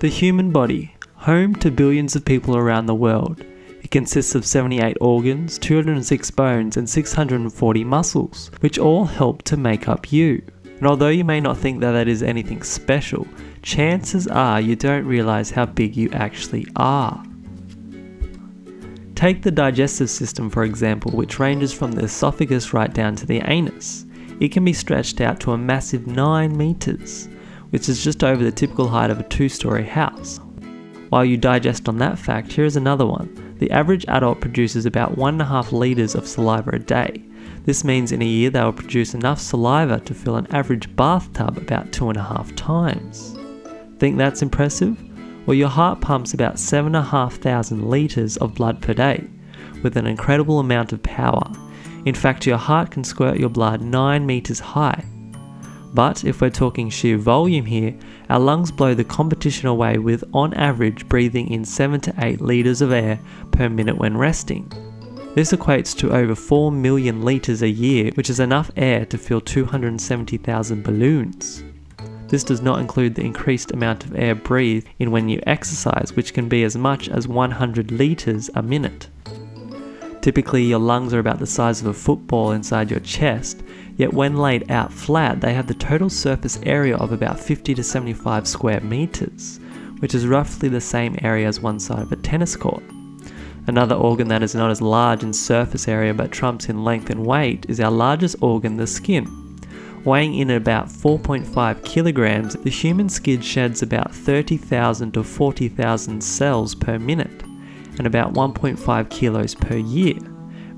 The human body, home to billions of people around the world. It consists of 78 organs, 206 bones, and 640 muscles, which all help to make up you. And although you may not think that that is anything special, chances are you don't realize how big you actually are. Take the digestive system for example, which ranges from the esophagus right down to the anus. It can be stretched out to a massive 9 meters, which is just over the typical height of a two story house. While you digest on that fact, here is another one. The average adult produces about 1.5 litres of saliva a day. This means in a year they will produce enough saliva to fill an average bathtub about 2.5 times. Think that's impressive? Well, your heart pumps about 7,500 litres of blood per day, with an incredible amount of power. In fact, your heart can squirt your blood 9 metres high. But if we're talking sheer volume here, our lungs blow the competition away with, on average, breathing in 7 to 8 litres of air per minute when resting. This equates to over 4 million litres a year, which is enough air to fill 270,000 balloons. This does not include the increased amount of air breathed in when you exercise, which can be as much as 100 litres a minute. Typically, your lungs are about the size of a football inside your chest, yet when laid out flat, they have the total surface area of about 50 to 75 square meters, which is roughly the same area as one side of a tennis court. Another organ that is not as large in surface area but trumps in length and weight is our largest organ, the skin. Weighing in at about 4.5 kilograms, the human skin sheds about 30,000 to 40,000 cells per minute and about 1.5 kilos per year,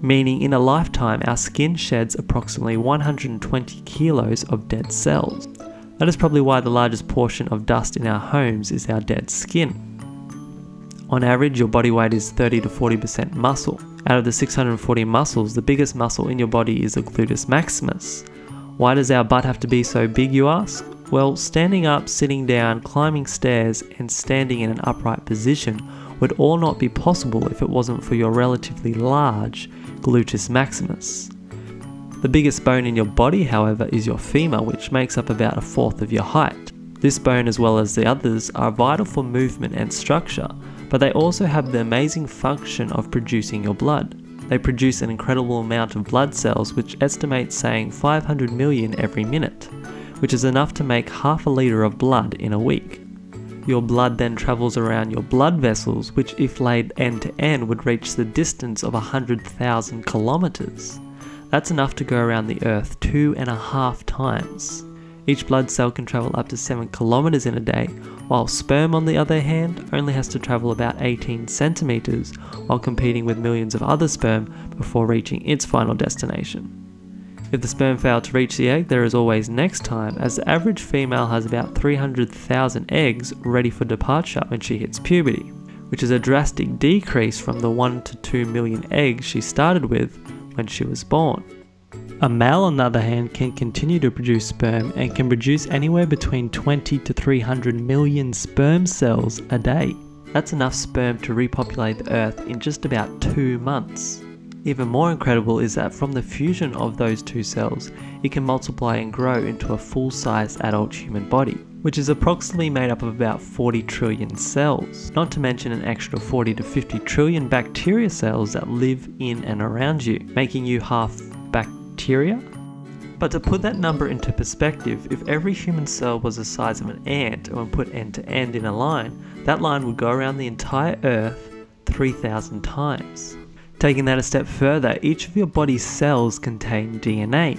meaning in a lifetime our skin sheds approximately 120 kilos of dead cells. That is probably why the largest portion of dust in our homes is our dead skin. On average, your body weight is 30 to 40% muscle. Out of the 640 muscles, the biggest muscle in your body is the gluteus maximus. Why does our butt have to be so big, you ask? Well, standing up, sitting down, climbing stairs, and standing in an upright position would all not be possible if it wasn't for your relatively large gluteus maximus. The biggest bone in your body, however, is your femur, which makes up about a fourth of your height. This bone, as well as the others, are vital for movement and structure, but they also have the amazing function of producing your blood. They produce an incredible amount of blood cells, which estimates saying 500 million every minute, which is enough to make half a litre of blood in a week. Your blood then travels around your blood vessels, which, if laid end to end, would reach the distance of 100,000 kilometres. That's enough to go around the Earth two and a half times. Each blood cell can travel up to 7 kilometres in a day, while sperm, on the other hand, only has to travel about 18 centimetres while competing with millions of other sperm before reaching its final destination. If the sperm failed to reach the egg, there is always next time, as the average female has about 300,000 eggs ready for departure when she hits puberty, which is a drastic decrease from the 1 to 2 million eggs she started with when she was born. A male, on the other hand, can continue to produce sperm and can produce anywhere between 20 to 300 million sperm cells a day. That's enough sperm to repopulate the Earth in just about two months. Even more incredible is that from the fusion of those two cells, it can multiply and grow into a full sized adult human body, which is approximately made up of about 40 trillion cells, not to mention an extra 40 to 50 trillion bacteria cells that live in and around you, making you half bacteria. But to put that number into perspective, if every human cell was the size of an ant and when put end to end in a line, that line would go around the entire Earth 3,000 times. Taking that a step further, each of your body's cells contain DNA,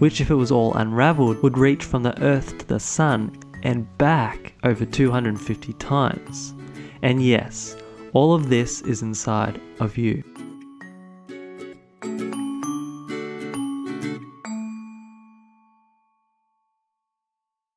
which, if it was all unraveled, would reach from the Earth to the Sun and back over 250 times. And yes, all of this is inside of you.